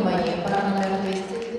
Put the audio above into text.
внимание, пара номер 203.